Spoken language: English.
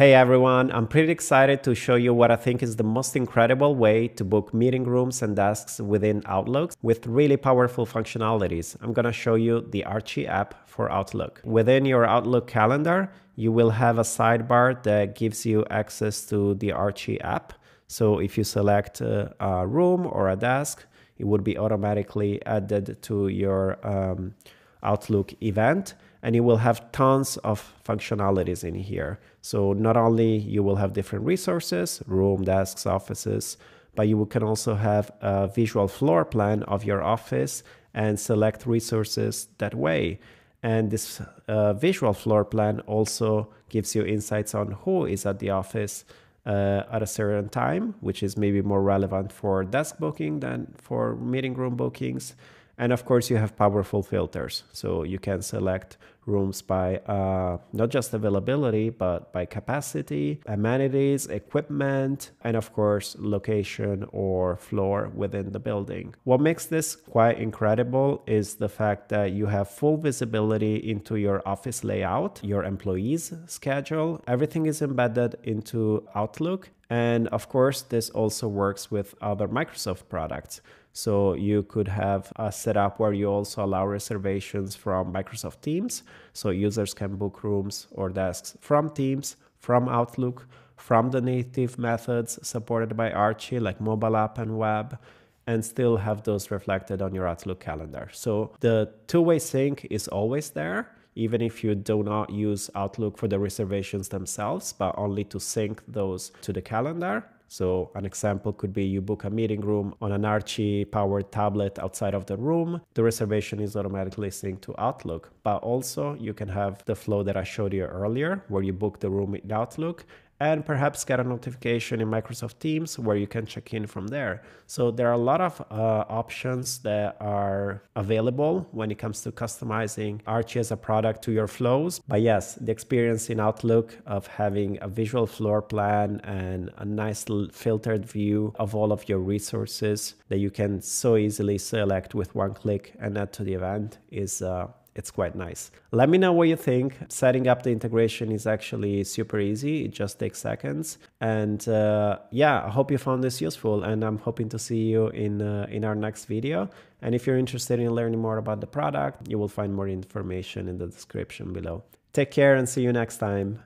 Hey everyone, I'm pretty excited to show you what I think is the most incredible way to book meeting rooms and desks within Outlook with really powerful functionalities. I'm gonna show you the Archie app for Outlook. Within your Outlook calendar, you will have a sidebar that gives you access to the Archie app. So if you select a, a room or a desk, it would be automatically added to your um, Outlook event and you will have tons of functionalities in here. So not only you will have different resources, room, desks, offices, but you can also have a visual floor plan of your office and select resources that way. And this uh, visual floor plan also gives you insights on who is at the office uh, at a certain time, which is maybe more relevant for desk booking than for meeting room bookings. And of course, you have powerful filters. So you can select rooms by uh, not just availability, but by capacity, amenities, equipment, and of course, location or floor within the building. What makes this quite incredible is the fact that you have full visibility into your office layout, your employees' schedule. Everything is embedded into Outlook. And of course, this also works with other Microsoft products. So you could have a setup where you also allow reservations from Microsoft Teams. So users can book rooms or desks from Teams, from Outlook, from the native methods supported by Archie, like mobile app and web, and still have those reflected on your Outlook calendar. So the two way sync is always there even if you do not use Outlook for the reservations themselves, but only to sync those to the calendar. So an example could be you book a meeting room on an Archie powered tablet outside of the room. The reservation is automatically synced to Outlook, but also you can have the flow that I showed you earlier where you book the room in Outlook and perhaps get a notification in Microsoft Teams where you can check in from there. So there are a lot of uh, options that are available when it comes to customizing Archie as a product to your flows. But yes, the experience in Outlook of having a visual floor plan and a nice filtered view of all of your resources that you can so easily select with one click and add to the event is uh, it's quite nice. Let me know what you think. Setting up the integration is actually super easy. It just takes seconds. And uh, yeah, I hope you found this useful and I'm hoping to see you in, uh, in our next video. And if you're interested in learning more about the product, you will find more information in the description below. Take care and see you next time.